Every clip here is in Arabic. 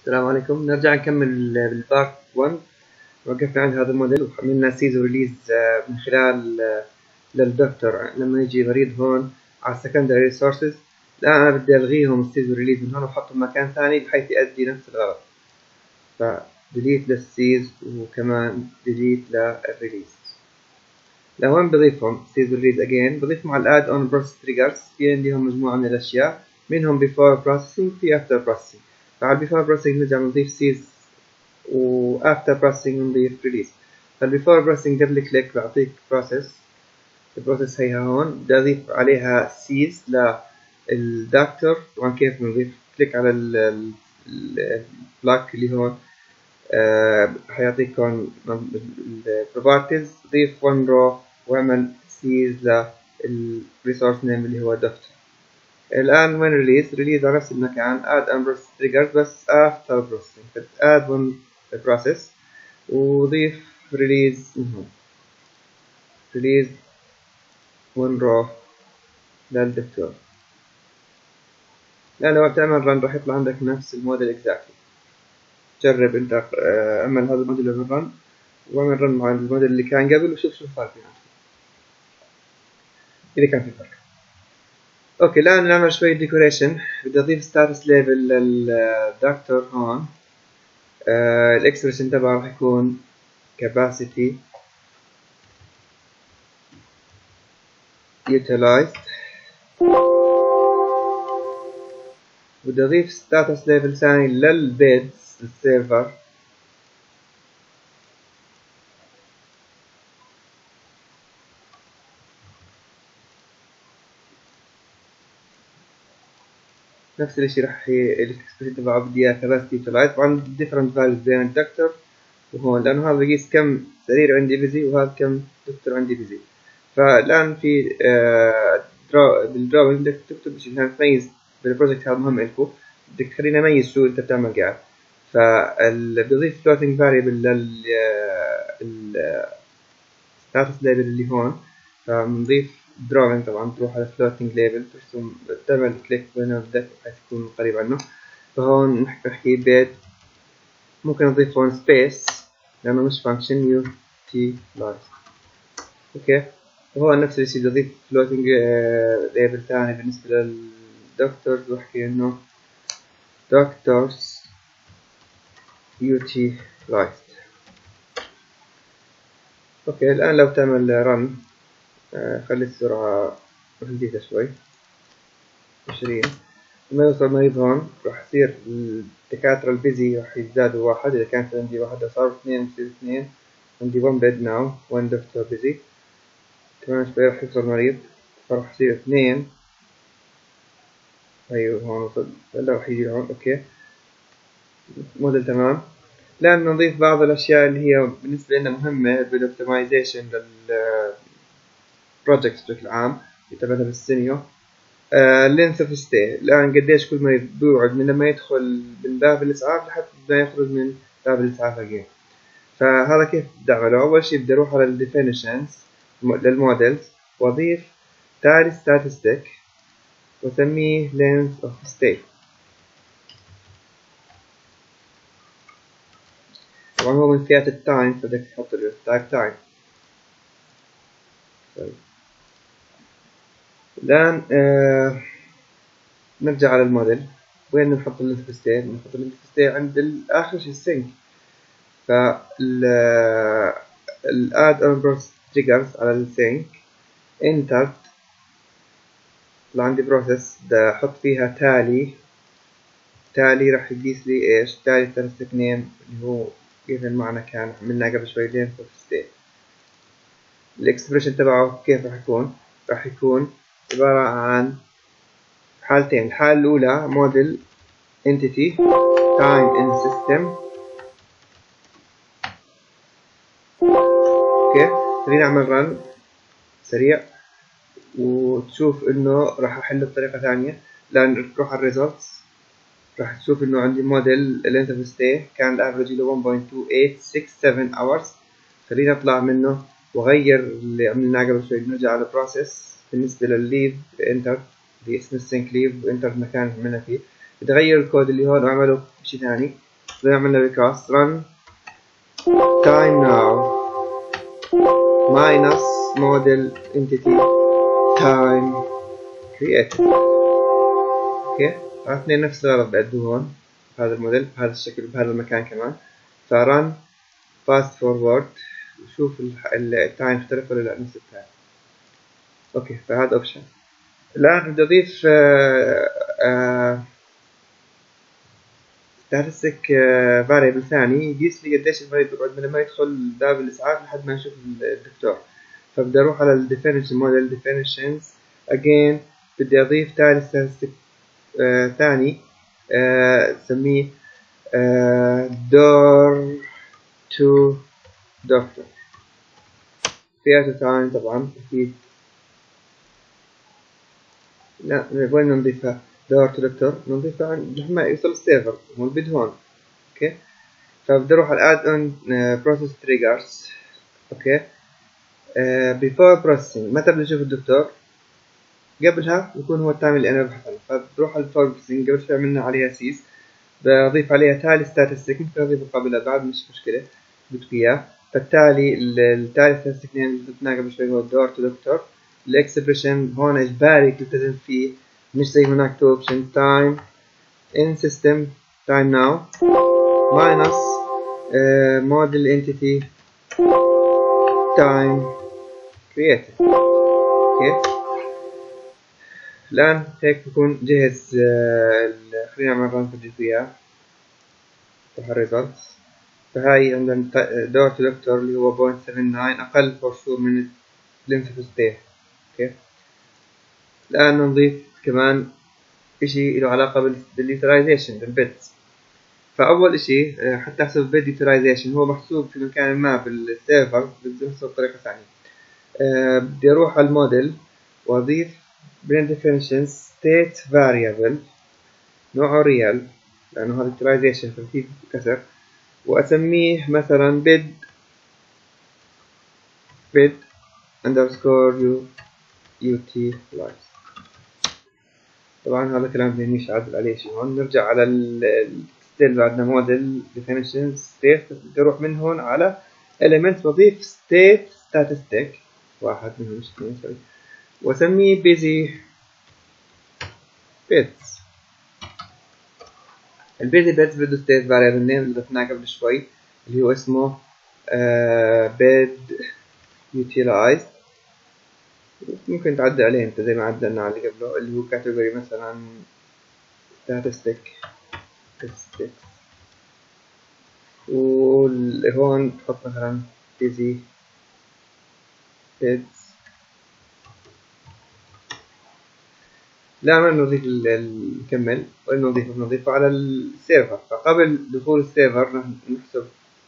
السلام عليكم. نرجع نكمل بال part 1 وقفنا عند هذا الموديل وعملنا seize و release من خلال آه، للدكتور لما يجي مريض هون على ال secondary resources الآن أنا بدي ألغيهم ال seize و release من هون وأحطهم مكان ثاني بحيث يؤدي نفس الغرض ف delete لل seize وكمان delete لل release لهون بضيفهم seize و release again بضيفهم على ال add-on process triggers في عندهم مجموعة من الأشياء منهم before processing في after processing بعد before processing نرجع نضيف seize و after processing نضيف release فال before processing double click process. ال process هي هون. بدي اضيف عليها seize للدكتور طبعا كيف بنضيف click على ال block اللي هون. أه حيعطيكم ال properties ضيف one row واعمل seize لل resource name اللي هو دكتور الآن وين release release على نفس المكان add-on process triggers بس after processing. Add-on process. وضيف release من هون release one row للدكتور الآن لو بتعمل run راح يطلع عندك نفس ال model exactly جرب انت آه، اعمل هذا ال model بال run واعمل run مع الموديل اللي كان قبل وشوف شو الفرق يعني إذا كان في فرق. okay الان نعمل شوية decoration بدي أضيف status label للدكتور هون. آه ال expression تبعه راح يكون capacity utilized. بدي أضيف status label ثاني لل beds ال server. نفس الشيء راح ال expression تبعه بدي إياه capacity utilized طبعا different values بين الدكتور وهون لأنه هذا بقيس كم سرير عندي busy وهذا كم دكتور عندي busy فالآن في آه بدك تكتب عشان تميز بال project هذا مهم لكم بدك تخليني اميز شو أنت بتعمل قاعد. فبضيف floating label لل status label اللي هون. فبنضيف drawing طبعا تروح على floating label ترسم تعمل click وين بدك بحيث يكون قريب عنه. فهون نحكي نحكي bed ممكن نضيف هون space لأنه مش function utilize okay؟ وهو نفس الشيء بدي أضيف floating label ثاني بالنسبة لل doctors وأحكي إنه doctors utilized okay الآن لو تعمل آه، خلي السرعة نزيدها شوي. عشرين. لما يوصل مريض هون راح يصير الدكاترة ال busy راح يزدادوا واحد. إذا كانت عندي واحد صاروا اثنين يصير اثنين. عندي one bed now one doctor busy. كمان شوي راح يوصل مريض فراح يصير اثنين. أيوه هون وصل. هلا راح يجي هون. okay. model تمام. الآن نضيف بعض الأشياء اللي هي بالنسبة لنا مهمة بال optimization لل project بشكل عام يتبادل بالسينيو length of stay الآن قديش كل ما بيقعد من لما يدخل من باب الإسعاف لحد ما يخرج من باب الإسعاف again. فهذا كيف بدي أول شيء بدي أروح على ال definitions لل models. واضيف tally statistic وأسميه length of stay. طبعا هو من فئة ال time فبدك تحط له time الآن آه نرجع على الموديل. وين نحط ال length stay نحط ال length stay عند آخر شيء ال sink فال ال add-on triggers على ال sink enter عندي process بدي أحط فيها tally tally راح يقيس لي إيش؟ tally ثلاثة اثنين اللي هو كيف المعنى كان. عملنا قبل شوي length of stay ال expression تبعه كيف راح يكون؟ راح يكون عبارة عن حالتين. الحالة الأولى model entity time in system. okay خلينا نعمل run سريع وتشوف إنه راح أحله بطريقة ثانية. لأن تروح على ال results راح تشوف إنه عندي model length of stay كان ال average له 1.2867 hours. خلينا أطلع منه وأغير اللي عملناه قبل شوي. نرجع على process. بالنسبة لل leave enter باسم ال sink leave و enter المكان اللي عملنا فيه. بتغير الكود اللي هون وعمله بشي ثاني. زي عملنا بالكاست run. Time now. Minus model entity. Time created. okay اثنين نفس الغرض بأدوه هون بهذا الموديل بهذا الشكل بهذا المكان كمان. ف run fast forward وشوف ال time اختلف ولا لا نفس ال time. okay فهذا option الآن بدي اضيف statistic variable ثاني. يقيس لي قديش المريض بيقعد من لما يدخل باب الإسعاف لحد ما يشوف الدكتور. فبدي أروح على ال definition model definitions again بدي أضيف tally statistic ثاني نسميه door to doctor. فئة time طبعا أكيد. لا وين نضيفها. door to doctor نضيفها لما يوصل ال server هو ال bed هون. okay؟ فبدي أروح على add-on process triggers okay؟ before processing متى بدي أشوف الدكتور؟ قبلها يكون هو ال time اللي أنا ببحث عنه فبروح على ال before processing قبل شوي عملنا عليها seize بضيف عليها tally statistic ممكن اضيفه قبلها بعد مش مشكلة. بدك إياه. فال tally ال tally statistic اللي ضفناه قبل شوي هو door to doctor. ال expression هون اجباري تلتزم فيه مش زي هناك two option time in system time now minus model entity time created أوكي الان هيك بكون جهز خلينا نعمل run فيديو اياه روح ال results فهاي عندنا دور دكتور اللي هو 0.79 أقل four شور من الانفو state أوكي. الآن نضيف كمان إشي له علاقة بال utilization بال beds فأول إشي حتى أحسب ال bed utilization هو محسوب في مكان ما بال server بدي أحسب بطريقة ثانية أه بدي أروح على الموديل وأضيف بين definition state variable نوعه real لأنه هذا utilization ففيه كسر. وأسميه مثلا bed bed underscore u utilize طبعا هذا كلام بنيش عدل عليه شيء هون نرجع على الستيل بعدنا model definition state أروح من هون على element بضيف state statistic. واحد منهم مش اثنين sorry وأسميه busy beds ال busy beds بده state variable name اللي ضفناه قبل شوي اللي هو اسمه uh, bed utilized. ممكن تعدل عليه انت زي ما عدلنا على اللي قبله اللي هو category مثلا statistic statistics وهون تحط مثلا busy beds لا ما نضيف نكمل وين نضيفه نضيفه على ال server فقبل دخول ال server نحسب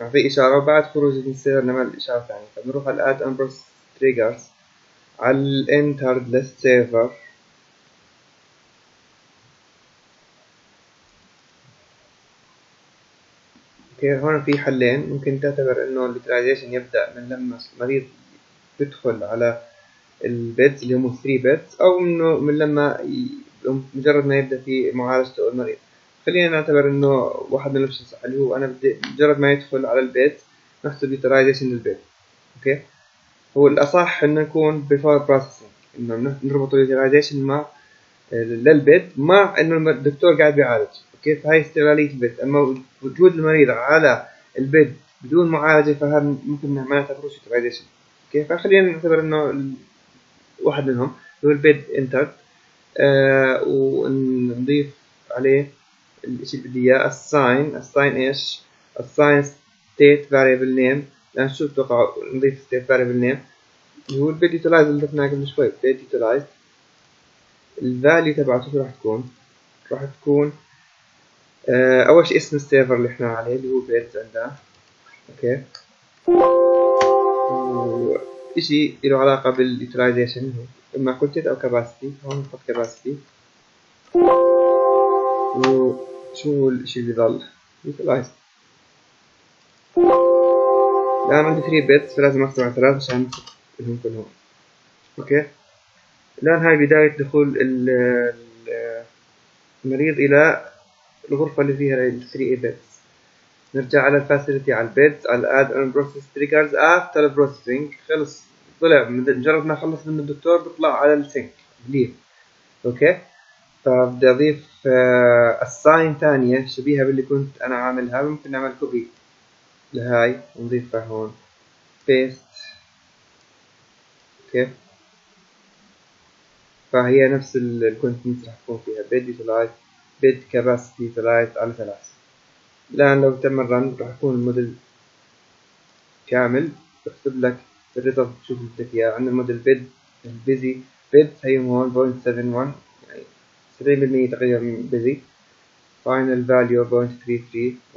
نعطيه إشارة وبعد خروج من ال server نعمل إشارة ثانية. فبنروح على add-on process triggers. على ال entered ليست server أوكي هون في حلين. ممكن تعتبر إنه ال utilization يبدأ من لما المريض يدخل على ال beds اللي هم 3 beds أو إنه من لما مجرد ما يبدأ في معالجته المريض. خلينا نعتبر إنه واحد من ال options اللي هو أنا بدي مجرد ما يدخل على ال bed نحسب utilization لل bed. أوكي هو الاصح إنه يكون before processing إنه نربط ال utilization مع لل bed مع إنه الدكتور قاعد بيعالج. أوكي؟ فهي استغلاليه ال bed. أما وجود المريض على ال bed بدون معالجة فهذا ممكن ما نعتبروش utilization أوكي؟ فخلينا نعتبر إنه واحد منهم هو ال bed enter آه ونضيف عليه الإشي اللي بدي إياه assign. assign إيش؟ assign state variable name. لأن شو توقع نضيف state variable name اللي هو ال bed utilize اللي ضفناه قبل شوي bed utilize ال value تبعته شو راح تكون؟ راح تكون آه أول شيء اسم ال server اللي إحنا عليه اللي هو bed عندنا أوكي. وإشي له علاقة بال utilization إما content أو capacity هون نحط capacity وشو الاشي اللي ضل utilize الان عندي 3 beds فلازم اقسم على 3 عشان لهم كلهم أوكي؟ الآن هاي بداية دخول المريض إلى الغرفة اللي فيها ال 3 beds نرجع على ال facility على ال beds على add-on process triggers after processing خلص. طلع مجرد ما خلص من الدكتور بيطلع على ال sink leave أوكي؟ فبدي أضيف ال assign ثانية شبيهة باللي كنت أنا عاملها. ممكن نعمل copy لهاي ونضيفها هون. paste أوكي فهي نفس ال content راح تكون فيها. bed utilize bed capacity utilize على ثلاث الآن لو تم ال run راح يكون الموديل كامل. بكتب لك ال result تشوف بدك اياه عندنا ال model bed ال busy bed هي هون point seven one يعني سبعين بالمية تقريبا busy final value 0.33